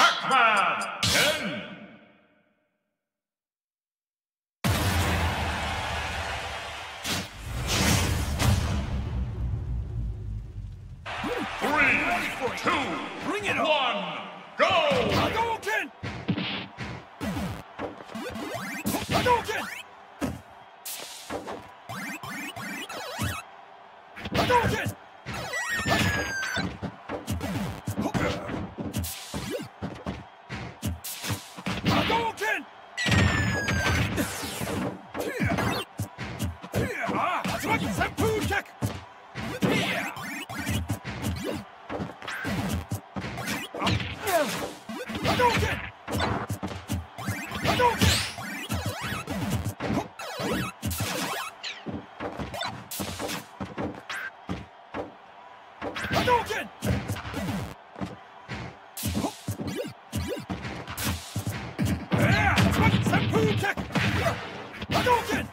Pac-Man 10. Three, two, Bring it one, up. go! Hadouken! Hadouken! Hadouken! Hadouken! Hadouken!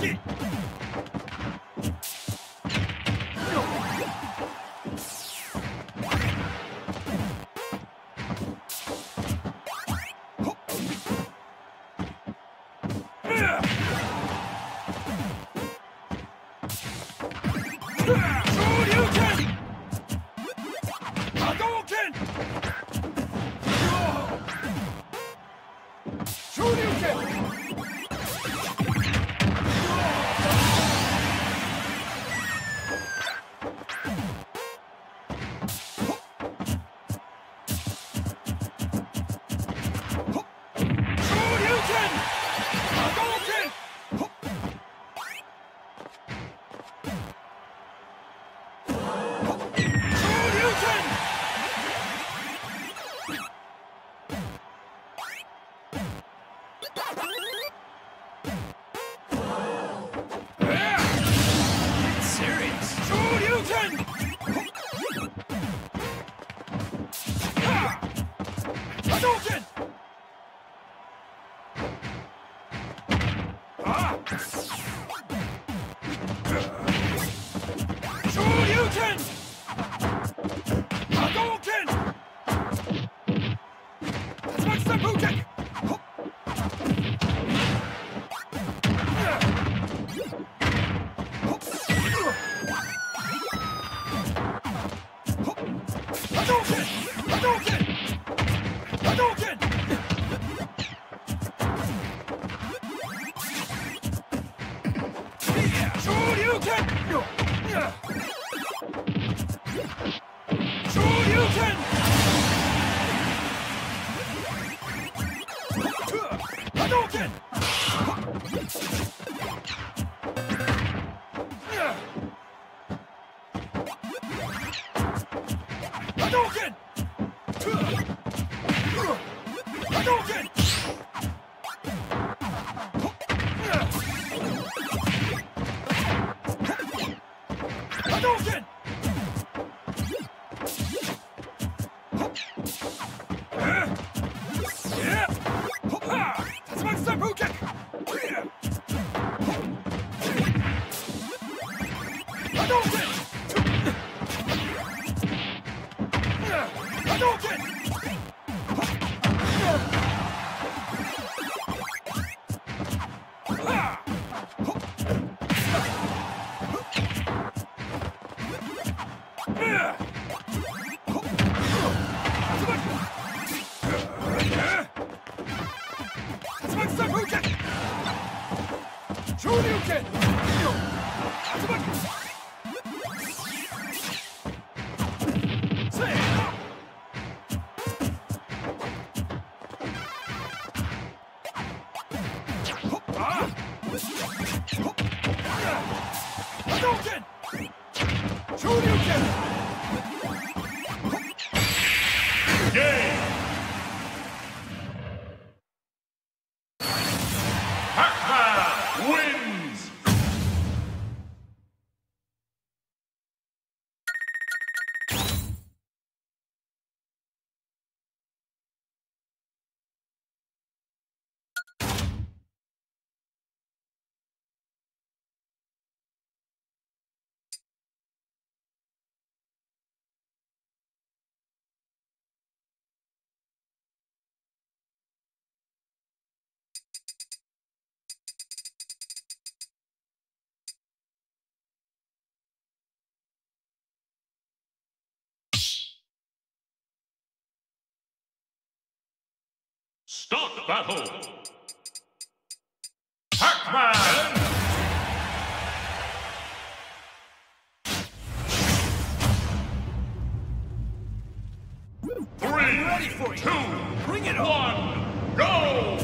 进。Hadouken! Hadouken! Don't get Hadouken! Shoryuken! Stock battle! Pac-Man! Three, ready for two, Bring it on. one, go!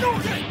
Don't Jordan!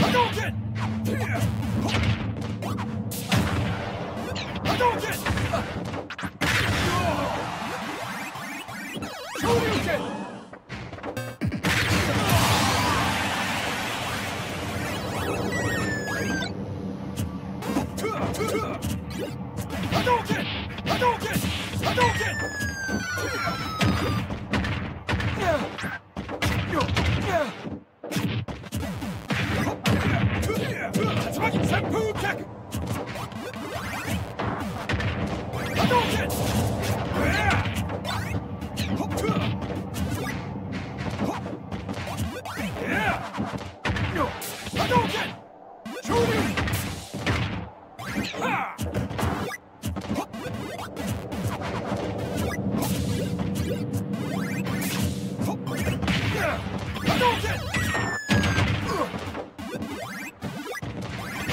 Hadouken! Attack!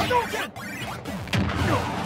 Hadouken!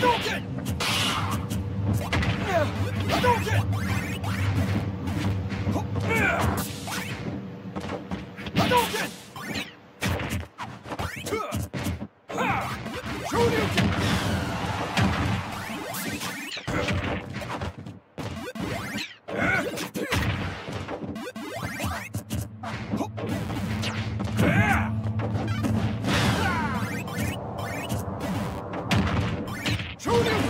Don't get... Shoot him!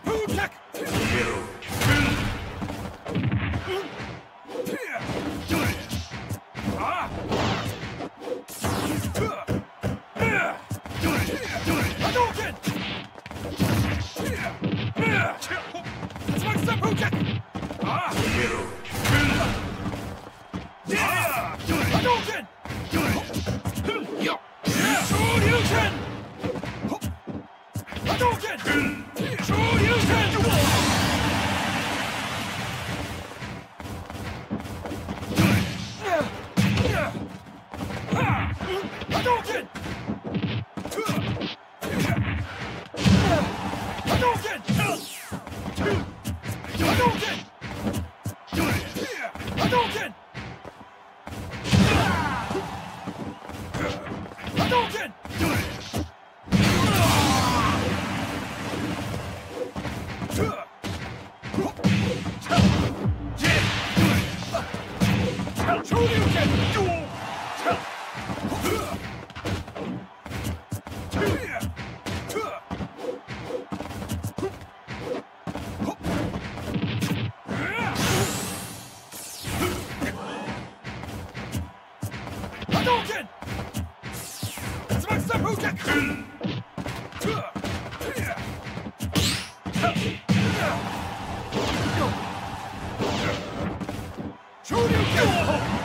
恐竜剣を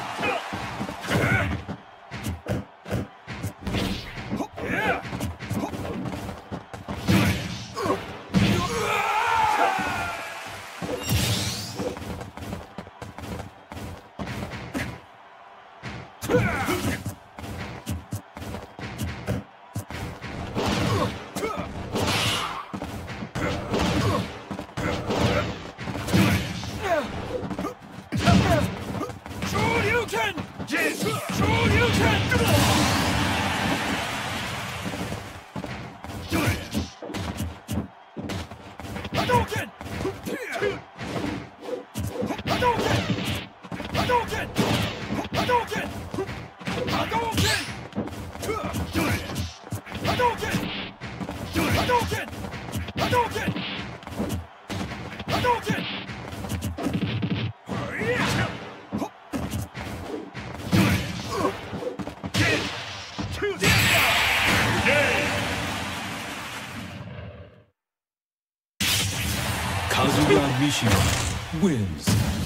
Mishima wins.